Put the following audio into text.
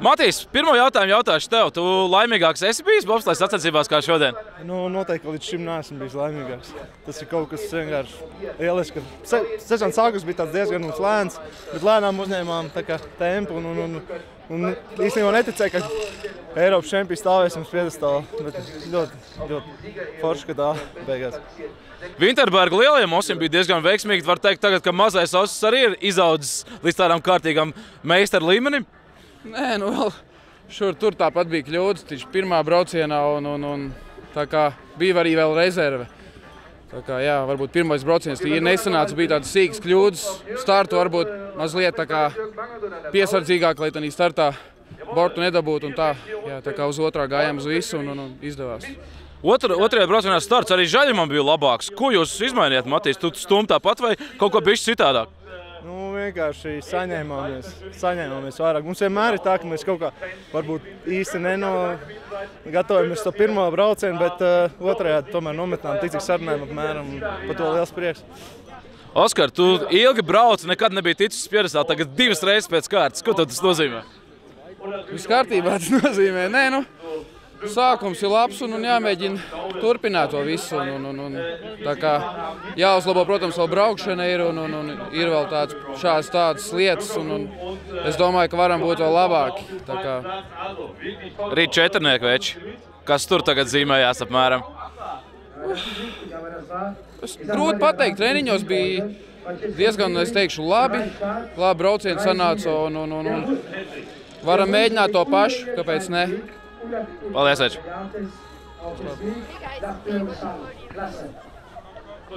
Matīs, pirmo jautājumu jautāšu tev. Tu laimīgāks esi bijis bobslēgas sacensībās kā šodien? Nu, noteikti līdz šim neesmu bijis laimīgāks. Tas ir kaut kas vienkārši lielisks. Se, Sezona sākums bija tāds diezgan mums lēns, bet lēnām uzņēmām tā kā tempu. Un, un, un, un īstenībā neticēju, ka Eiropas čempions stāvēs mums piedestāvā. Bet ļoti, ļoti forši, ka tā beigās. Vinterberga lielajam osim bija diezgan veiksmīgi. Var teikt, tagad, ka mazais osis arī ir izaudzis līdz tādam kārtīgam meistaru līmenim. Nē, nu vēl šur tur tāpat bija kļūdas. Tieši pirmā braucienā un, un, un tā kā bija arī vēl rezerve. Tā kā, jā, varbūt pirmais brauciens ir nesanācis, bija tādas sīkas kļūdas. Startu varbūt mazliet tā kā piesardzīgāk, lai tā startā bortu nedabūtu un tā. Jā, tā kā uz otrā gājām uz visu un, un, un izdevās. Otra, otrajā braucienā starts arī Žaļamam bija labāks. Ko jūs izmainījāt, Matīs? Tu stum tāpat vai kaut ko bišķi citādāk? Vienkārši saņēmāmies, saņēmāmies vairāk. Mums vienmēr ir tā, ka mēs kaut kā varbūt īsti nenogatavojamies to pirmo braucienu, bet uh, otrajā tomēr nometnām tik cik sarunājam apmēram. Par to liels prieks. Oskar, tu ilgi brauci, nekad nebija ticis pieredzēt, tagad divas reizes pēc kārtas. Ko tas nozīmē? Viss kārtībā tas nozīmē. Nē, nu, sākums ir labs un, un jāmēģina turpināt to visu. Un, un, un, tā kā jāuzlabo, protams, vēl braukšana ir un, un, un ir vēl tāds, šādas tādas lietas. Un, un es domāju, ka varam būt vēl labāki. Rīt četrnieku veči. Kas tur tagad zīmējās apmēram? Es grūti pateikt, treniņos bija diezgan, es teikšu, labi. Labi braucieni sanāca un, un, un, un varam mēģināt to pašu, kāpēc ne? Well, that's it.